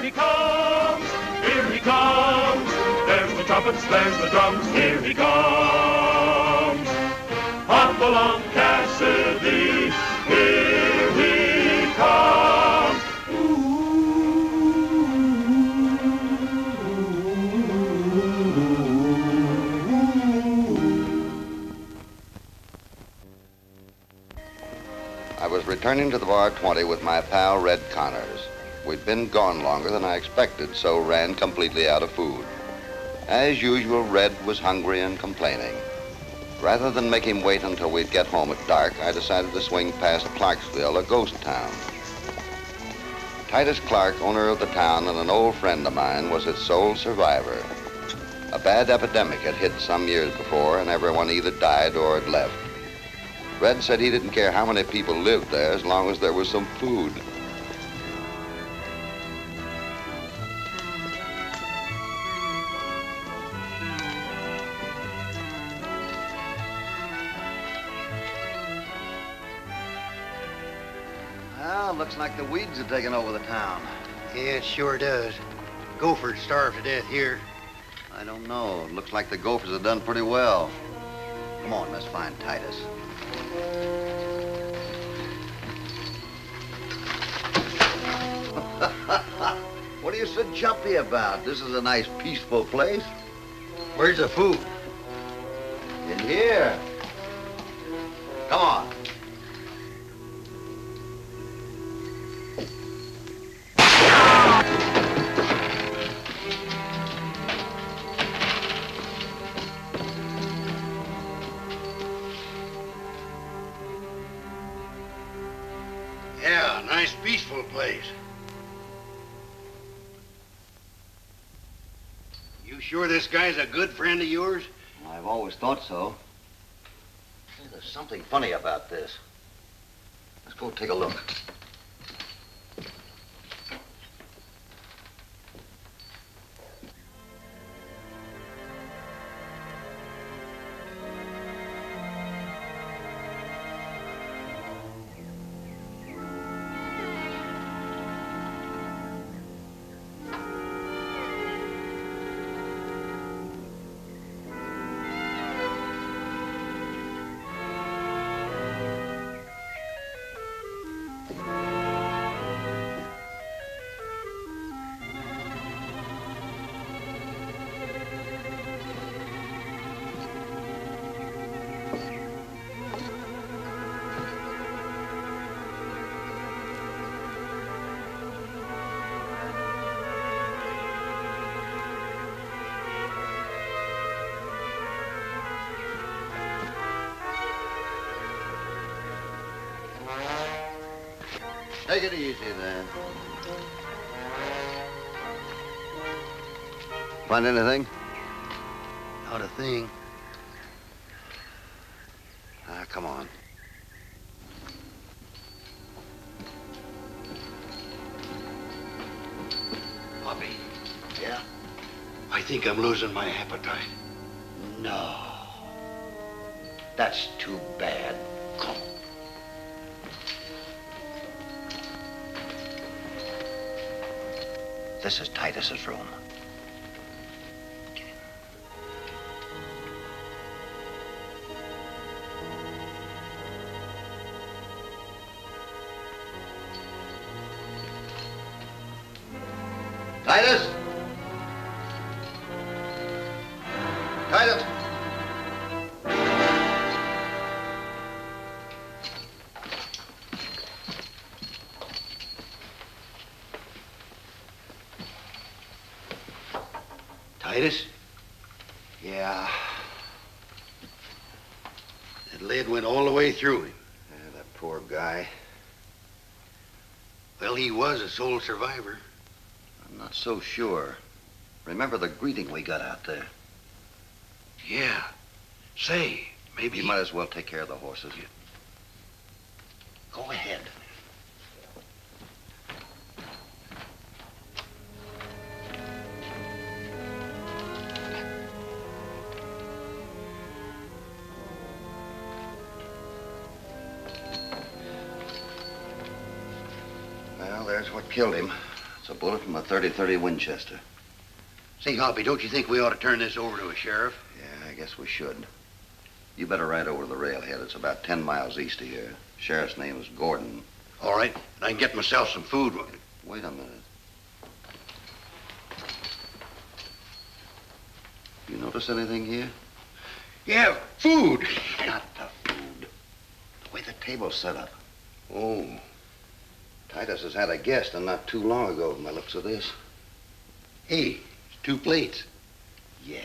Here he comes, here he comes. There's the trumpets, there's the drums, here he comes. Hopalong Cassidy, here he comes. I was returning to the bar 20 with my pal Red Connors. We'd been gone longer than I expected, so ran completely out of food. As usual, Red was hungry and complaining. Rather than make him wait until we'd get home at dark, I decided to swing past Clarksville, a ghost town. Titus Clark, owner of the town and an old friend of mine, was its sole survivor. A bad epidemic had hit some years before, and everyone either died or had left. Red said he didn't care how many people lived there as long as there was some food. The weeds are taking over the town. Yeah, it sure does. Gophers starved to death here. I don't know. It looks like the Gophers have done pretty well. Come on, let's find Titus. what are you so jumpy about? This is a nice, peaceful place. Where's the food? In here. This guy's a good friend of yours? I've always thought so. There's something funny about this. Let's go take a look. Take it easy there. Find anything? Not a thing. Ah, come on. Hoppy, Yeah? I think I'm losing my appetite. No. That's too bad. This is Titus's room. Titus! Titus! Through him. yeah, that poor guy. Well, he was a sole survivor. I'm not so sure. Remember the greeting we got out there? Yeah. Say, maybe You might as well take care of the horses. Go ahead. What killed him. It's a bullet from a 30-30 Winchester. Say, Hoppy, don't you think we ought to turn this over to a sheriff? Yeah, I guess we should. You better ride over to the railhead. It's about 10 miles east of here. Sheriff's name is Gordon. All right. and I can get myself some food. Wait a minute. You notice anything here? Yeah, food. Not the food. The way the table's set up. Oh, Titus has had a guest, and not too long ago, from the looks of this. hey, two plates. Yeah.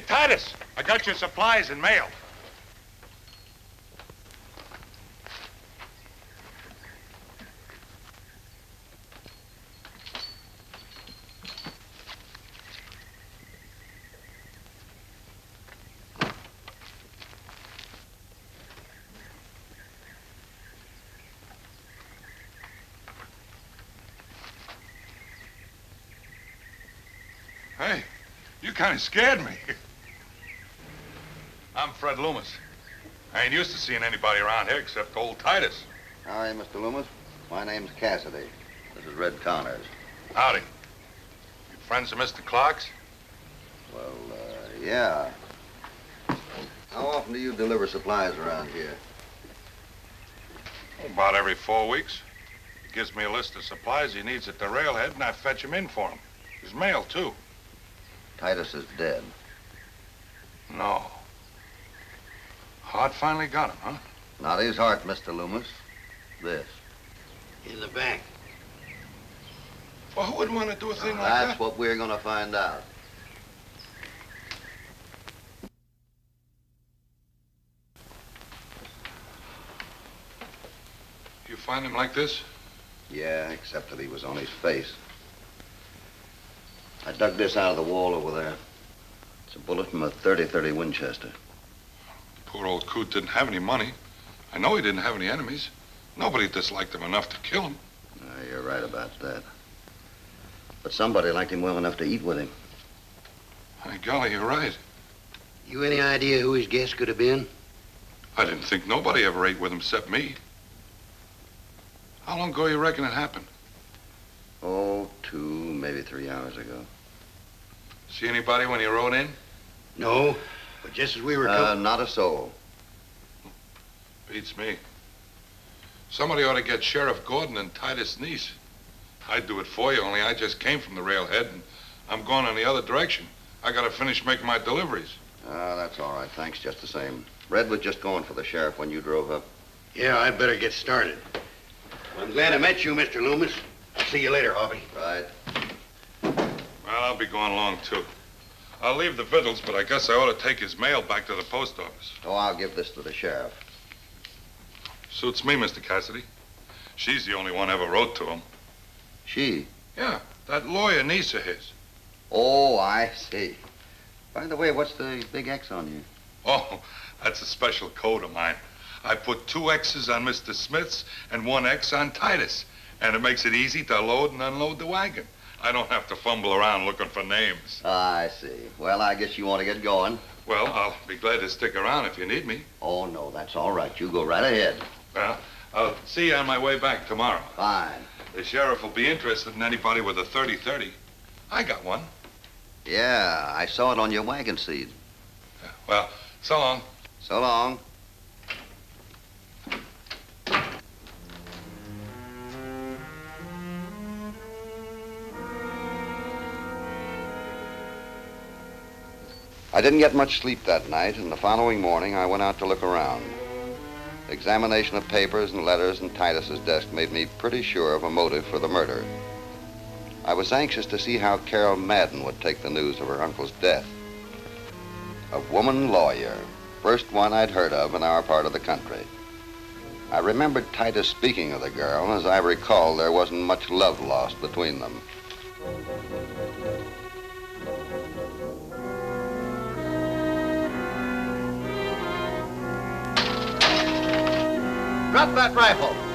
Hey, Titus, I got your supplies in mail. Hey, you kind of scared me. I'm Fred Loomis. I ain't used to seeing anybody around here except old Titus. Howdy, Mr. Loomis. My name's Cassidy. This is Red Connors. Howdy. You friends of Mr. Clark's? Well, uh, yeah. How often do you deliver supplies around here? About every four weeks. He gives me a list of supplies he needs at the railhead, and I fetch him in for him. His mail, too. Titus is dead. No. Heart finally got him, huh? Not his heart, Mr. Loomis. This. In the bank. Well, who would want to do a thing like That's that? That's what we're gonna find out. You find him like this? Yeah, except that he was on his face. I dug this out of the wall over there. It's a bullet from a 30-30 Winchester. Poor old coot didn't have any money. I know he didn't have any enemies. Nobody disliked him enough to kill him. Uh, you're right about that. But somebody liked him well enough to eat with him. My golly, you're right. You any idea who his guest could have been? I didn't think nobody ever ate with him except me. How long ago you reckon it happened? Oh, two, maybe three hours ago. See anybody when you rode in? No, but just as we were Uh, coming. not a soul. Beats me. Somebody ought to get Sheriff Gordon and Titus Niece. I'd do it for you, only I just came from the railhead and I'm going in the other direction. I gotta finish making my deliveries. Ah, that's all right. Thanks just the same. Red was just going for the sheriff when you drove up. Yeah, I'd better get started. I'm glad I met you, Mr. Loomis. I'll see you later, Hoppy. Right. Well, I'll be going along too. I'll leave the victuals, but I guess I ought to take his mail back to the post office. Oh, I'll give this to the sheriff. Suits me, Mr. Cassidy. She's the only one ever wrote to him. She? Yeah, that lawyer niece of his. Oh, I see. By the way, what's the big X on you? Oh, that's a special code of mine. I put two X's on Mr. Smith's and one X on Titus, and it makes it easy to load and unload the wagon. I don't have to fumble around looking for names. I see. Well, I guess you want to get going. Well, I'll be glad to stick around if you need me. Oh, no, that's all right. You go right ahead. Well, I'll see you on my way back tomorrow. Fine. The sheriff will be interested in anybody with a 30-30. I got one. Yeah, I saw it on your wagon seat. Well, so long. So long. I didn't get much sleep that night, and the following morning I went out to look around. Examination of papers and letters in Titus's desk made me pretty sure of a motive for the murder. I was anxious to see how Carol Madden would take the news of her uncle's death. A woman lawyer, first one I'd heard of in our part of the country. I remembered Titus speaking of the girl, and as I recall, there wasn't much love lost between them. Drop that rifle.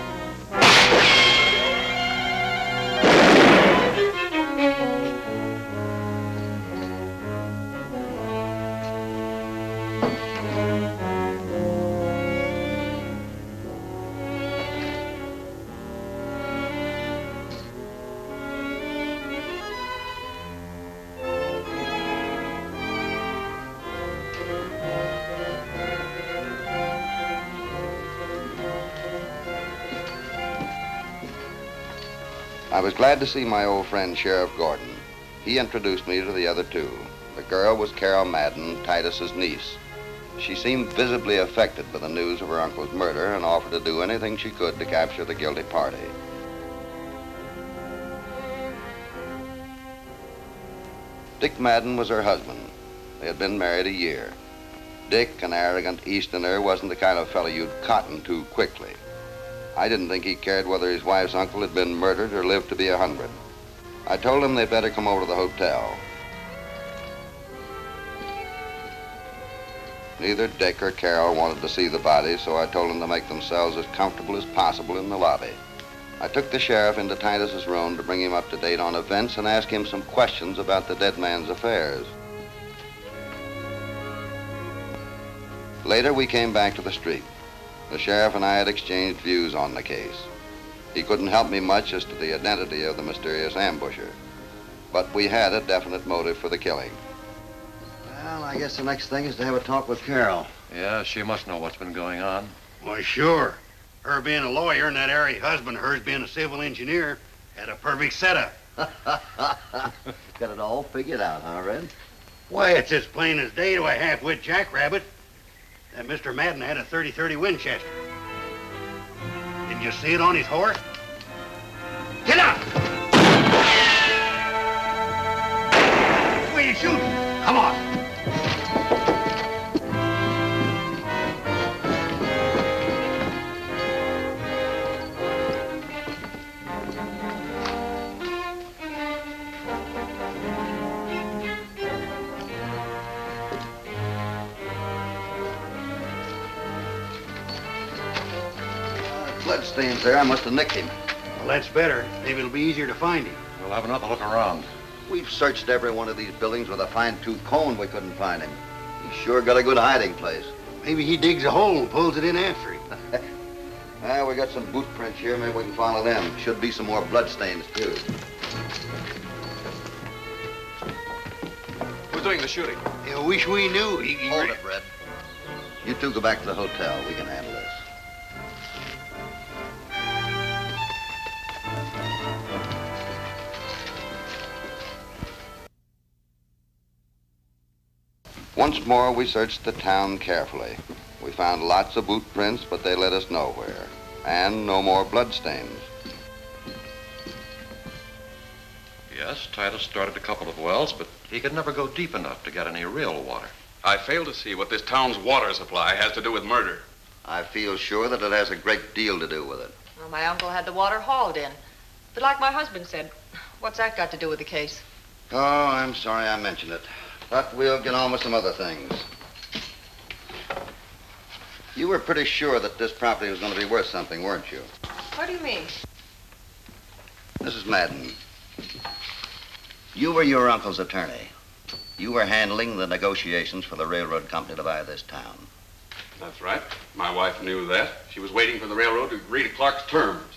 I was glad to see my old friend Sheriff Gordon. He introduced me to the other two. The girl was Carol Madden, Titus's niece. She seemed visibly affected by the news of her uncle's murder and offered to do anything she could to capture the guilty party. Dick Madden was her husband. They had been married a year. Dick, an arrogant Easterner, wasn't the kind of fellow you'd cotton to quickly. I didn't think he cared whether his wife's uncle had been murdered or lived to be a hundred. I told him they'd better come over to the hotel. Neither Dick or Carol wanted to see the body, so I told them to make themselves as comfortable as possible in the lobby. I took the sheriff into Titus's room to bring him up to date on events and ask him some questions about the dead man's affairs. Later, we came back to the street. The sheriff and I had exchanged views on the case. He couldn't help me much as to the identity of the mysterious ambusher, but we had a definite motive for the killing. Well, I guess the next thing is to have a talk with Carol. Yeah, she must know what's been going on. Why, sure. Her being a lawyer and that airy husband of hers being a civil engineer had a perfect setup. Got it all figured out, huh, Red? Why, it's as plain as day to a half-wit jackrabbit that Mr. Madden had a 30-30 Winchester. Didn't you see it on his horse? Get up! Where you shooting? Bloodstains there. I must have nicked him. Well, that's better. Maybe it'll be easier to find him. We'll have another look around. We've searched every one of these buildings with a fine-tooth comb. We couldn't find him. He's sure got a good hiding place. Maybe he digs a hole and pulls it in after him. Ah, we got some boot prints here. Maybe we can follow them. Should be some more bloodstains, too. Who's doing the shooting? I wish we knew. He, he Hold it, Red. You two go back to the hotel. We can handle this. Once more, we searched the town carefully. We found lots of boot prints, but they led us nowhere. And no more bloodstains. Yes, Titus started a couple of wells, but he could never go deep enough to get any real water. I fail to see what this town's water supply has to do with murder. I feel sure that it has a great deal to do with it. Well, my uncle had the water hauled in. But like my husband said, what's that got to do with the case? Oh, I'm sorry I mentioned it. But we'll get on with some other things. You were pretty sure that this property was going to be worth something, weren't you? What do you mean? Mrs. Madden, you were your uncle's attorney. You were handling the negotiations for the railroad company to buy this town. That's right. My wife knew that. She was waiting for the railroad to agree to Clark's terms.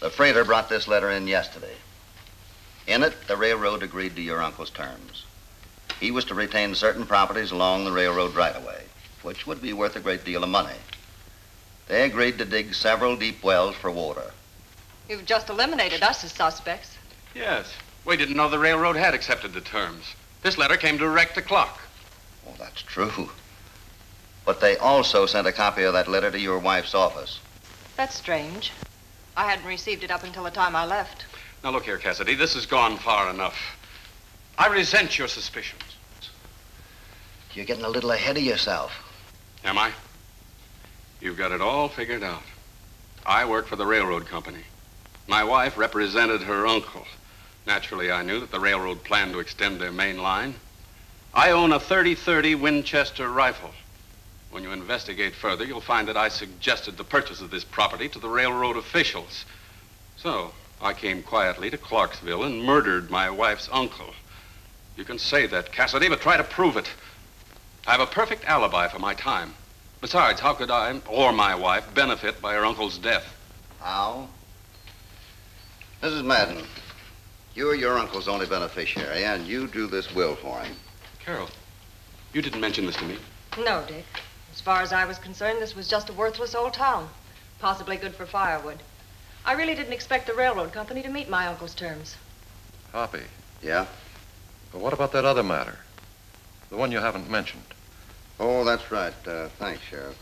The freighter brought this letter in yesterday. In it, the railroad agreed to your uncle's terms. He was to retain certain properties along the railroad right-of-way, which would be worth a great deal of money. They agreed to dig several deep wells for water. You've just eliminated us as suspects. Yes. We didn't know the railroad had accepted the terms. This letter came direct to Clark. Well, that's true. But they also sent a copy of that letter to your wife's office. That's strange. I hadn't received it up until the time I left. Now, look here, Cassidy. This has gone far enough. I resent your suspicions. You're getting a little ahead of yourself. Am I? You've got it all figured out. I work for the railroad company. My wife represented her uncle. Naturally, I knew that the railroad planned to extend their main line. I own a 30-30 Winchester rifle. When you investigate further, you'll find that I suggested the purchase of this property to the railroad officials. So, I came quietly to Clarksville and murdered my wife's uncle. You can say that, Cassidy, but try to prove it. I have a perfect alibi for my time. Besides, how could I or my wife benefit by her uncle's death? How? Mrs. Madden, you're your uncle's only beneficiary, and you drew this will for him. Carol, you didn't mention this to me. No, Dick. As far as I was concerned, this was just a worthless old town. Possibly good for firewood. I really didn't expect the railroad company to meet my uncle's terms. Hoppy, Yeah? But what about that other matter? The one you haven't mentioned. Oh, that's right. Uh, thanks, Sheriff.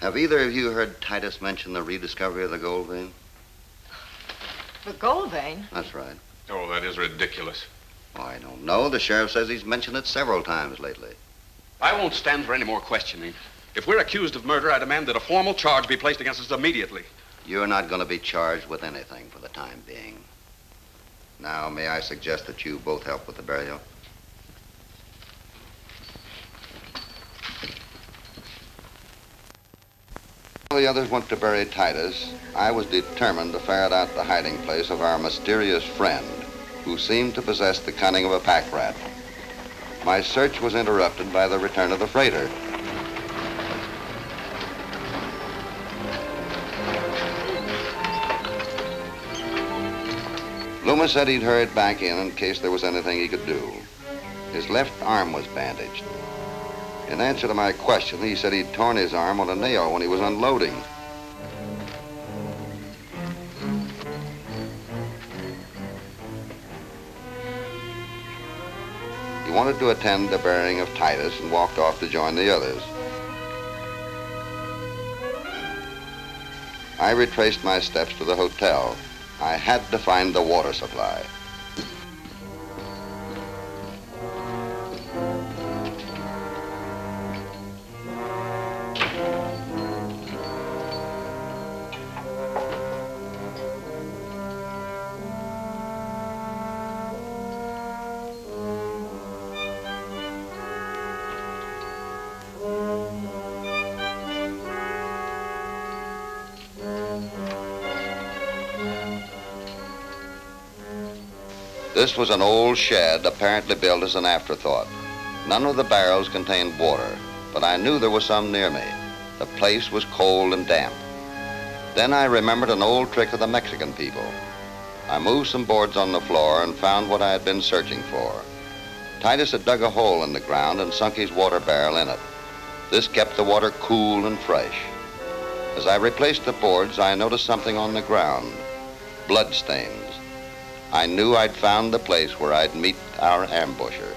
Have either of you heard Titus mention the rediscovery of the gold vein? The gold vein? That's right. Oh, that is ridiculous. Oh, I don't know. The sheriff says he's mentioned it several times lately. I won't stand for any more questioning. If we're accused of murder, I demand that a formal charge be placed against us immediately. You're not going to be charged with anything for the time being. Now, may I suggest that you both help with the burial? While the others went to bury Titus, I was determined to ferret out the hiding place of our mysterious friend, who seemed to possess the cunning of a pack rat. My search was interrupted by the return of the freighter. Loomis said he'd hurried back in in case there was anything he could do. His left arm was bandaged. In answer to my question, he said he'd torn his arm on a nail when he was unloading. He wanted to attend the burying of Titus and walked off to join the others. I retraced my steps to the hotel. I had to find the water supply. This was an old shed apparently built as an afterthought. None of the barrels contained water, but I knew there was some near me. The place was cold and damp. Then I remembered an old trick of the Mexican people. I moved some boards on the floor and found what I had been searching for. Titus had dug a hole in the ground and sunk his water barrel in it. This kept the water cool and fresh. As I replaced the boards, I noticed something on the ground. Blood stains. I knew I'd found the place where I'd meet our ambusher.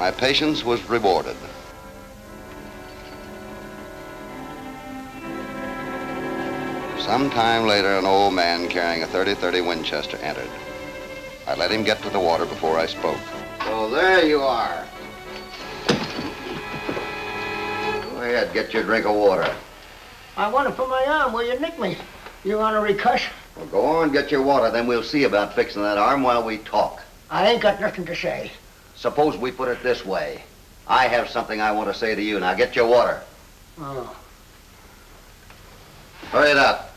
My patience was rewarded. Some time later, an old man carrying a 30-30 Winchester entered. I let him get to the water before I spoke. So there you are. Go ahead, get your drink of water. I want it for my arm where you nicked me. You want a recussion? Well, go on, get your water, then we'll see about fixing that arm while we talk. I ain't got nothing to say. Suppose we put it this way. I have something I want to say to you. Now get your water. Oh. Hurry it up.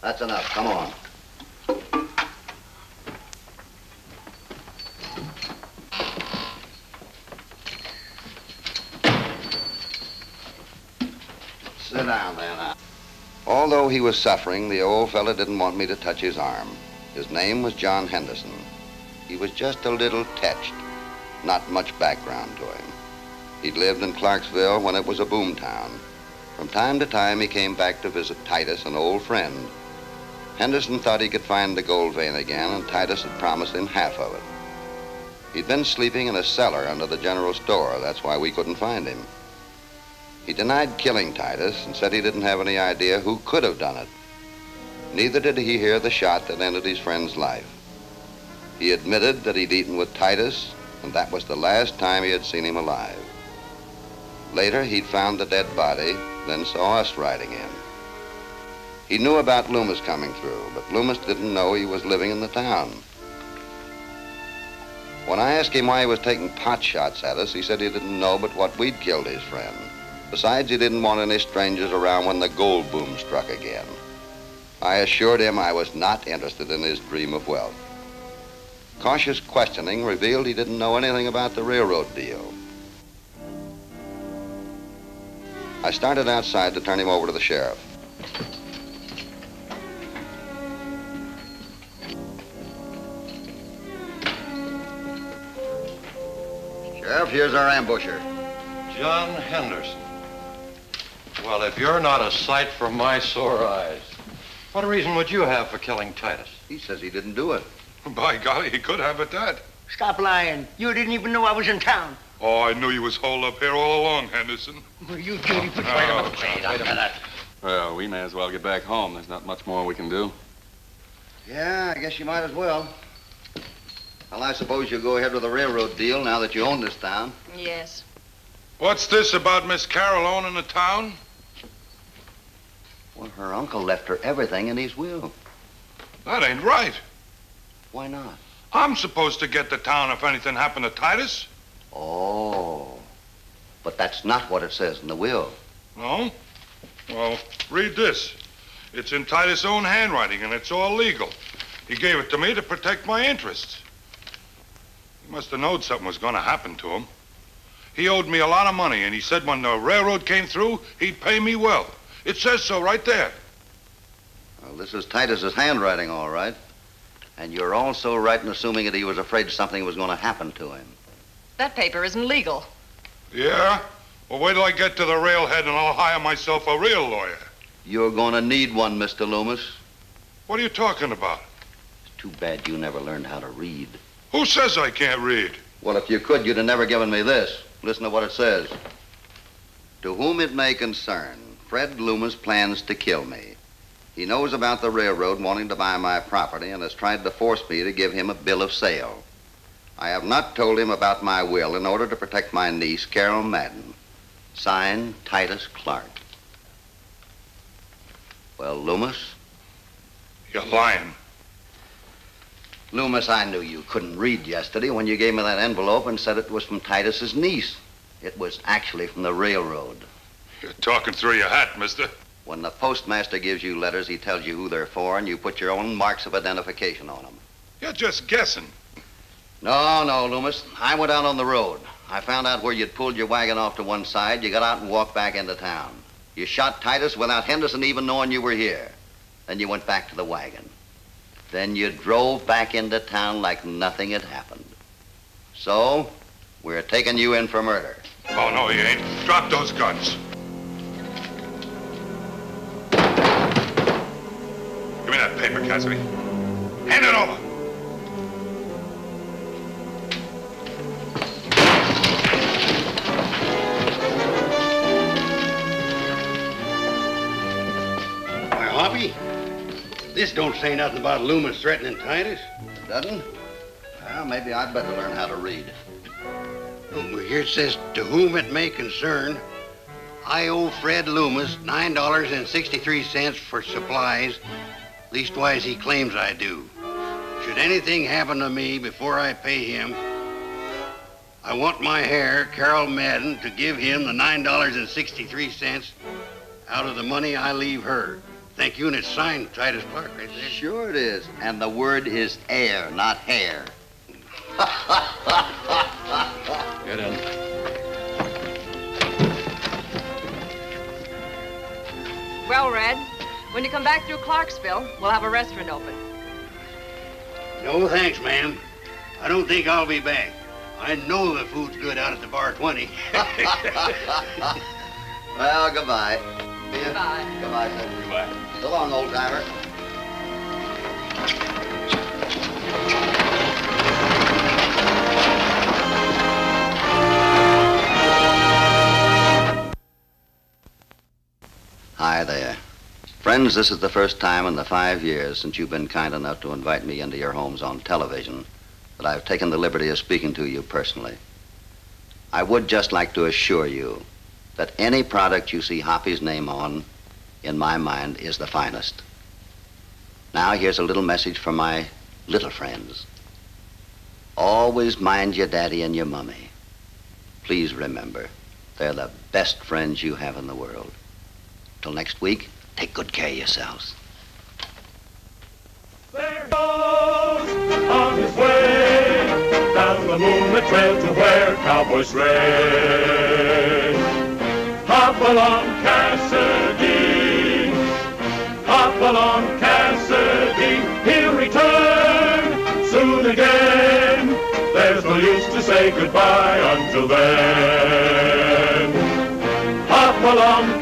That's enough. Come on. Sit down there now. Although he was suffering, the old fella didn't want me to touch his arm. His name was John Henderson. He was just a little tetched, not much background to him. He'd lived in Clarksville when it was a boom town. From time to time, he came back to visit Titus, an old friend. Henderson thought he could find the gold vein again, and Titus had promised him half of it. He'd been sleeping in a cellar under the general store. That's why we couldn't find him. He denied killing Titus and said he didn't have any idea who could have done it. Neither did he hear the shot that ended his friend's life. He admitted that he'd eaten with Titus, and that was the last time he had seen him alive. Later, he'd found the dead body, then saw us riding in. He knew about Loomis coming through, but Loomis didn't know he was living in the town. When I asked him why he was taking pot shots at us, he said he didn't know but what we'd killed his friend. Besides, he didn't want any strangers around when the gold boom struck again. I assured him I was not interested in his dream of wealth. Cautious questioning revealed he didn't know anything about the railroad deal. I started outside to turn him over to the sheriff. Sheriff, here's our ambusher. John Henderson. Well, if you're not a sight for my sore eyes, what reason would you have for killing Titus? He says he didn't do it. By golly, he could have at that. Stop lying. You didn't even know I was in town. Oh, I knew you was holed up here all along, Henderson. Well, you dirty put Oh, right on Wait a minute. Well, we may as well get back home. There's not much more we can do. Yeah, I guess you might as well. Well, I suppose you'll go ahead with the railroad deal now that you own this town. Yes. What's this about Miss Carol owning the town? Well, her uncle left her everything in his will. That ain't right. Why not? I'm supposed to get the town if anything happened to Titus. Oh. But that's not what it says in the will. No? Well, read this. It's in Titus' own handwriting, and it's all legal. He gave it to me to protect my interests. He must have known something was going to happen to him. He owed me a lot of money, and he said when the railroad came through, he'd pay me well. It says so right there. Well, this is Titus's handwriting, all right. And you're also right in assuming that he was afraid something was going to happen to him. That paper isn't legal. Yeah? Well, wait till I get to the railhead, and I'll hire myself a real lawyer. You're going to need one, Mr. Loomis. What are you talking about? It's too bad you never learned how to read. Who says I can't read? Well, if you could, you'd have never given me this. Listen to what it says. To whom it may concern, Fred Loomis plans to kill me. He knows about the railroad wanting to buy my property and has tried to force me to give him a bill of sale. I have not told him about my will in order to protect my niece, Carol Madden. Signed, Titus Clark. Well, Loomis? You're lying. Loomis, I knew you couldn't read yesterday when you gave me that envelope and said it was from Titus's niece. It was actually from the railroad. You're talking through your hat, mister. When the postmaster gives you letters, he tells you who they're for, and you put your own marks of identification on them. You're just guessing. No, no, Loomis. I went out on the road. I found out where you'd pulled your wagon off to one side. You got out and walked back into town. You shot Titus without Henderson even knowing you were here. Then you went back to the wagon. Then you drove back into town like nothing had happened. So, we're taking you in for murder. Oh, no, you ain't. Drop those guns. That paper, Cassidy. Hand it over. Why, Hoppy, this don't say nothing about Loomis threatening Titus. Doesn't? Well, maybe I'd better learn how to read. Oh, Here it says, to whom it may concern, I owe Fred Loomis $9.63 for supplies, leastwise he claims I do. Should anything happen to me before I pay him, I want my heir, Carol Madden, to give him the $9.63 out of the money I leave her. Thank you, and it's signed Titus Clark right there. Sure it is. And the word is heir, not hair. back through Clarksville, we'll have a restaurant open. No, thanks, ma'am. I don't think I'll be back. I know the food's good out at the Bar 20. Well, goodbye. See ya. Goodbye. Goodbye, sir. Goodbye. So long, old timer. Friends, this is the first time in the five years since you've been kind enough to invite me into your homes on television that I've taken the liberty of speaking to you personally. I would just like to assure you that any product you see Hoppy's name on, in my mind, is the finest. Now, here's a little message for my little friends. Always mind your daddy and your mummy. Please remember, they're the best friends you have in the world. Till next week, Take good care of yourselves. There goes on his way down the moonlit trail to where cowboys race. Hopalong Cassidy. Hopalong Cassidy. He'll return soon again. There's no use to say goodbye until then. Hop along,